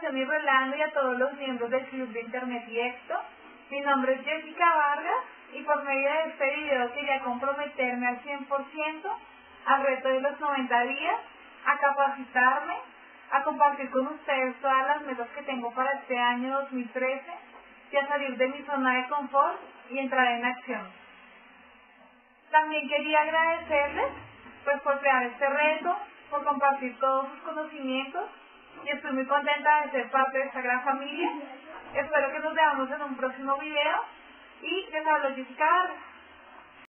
Innovación y Rolando y a todos los miembros del Club de Internet y. Mi nombre es Jessica Vargas y por medio de este video quería comprometerme al 100% al reto de los 90 días, a capacitarme, a compartir con ustedes todas las metas que tengo para este año 2013 y a salir de mi zona de confort y entrar en acción. También quería agradecerles pues, por crear este reto, por compartir todos sus conocimientos estoy muy contenta de ser parte de esta gran familia. Espero que nos veamos en un próximo video y les hablo Jessica.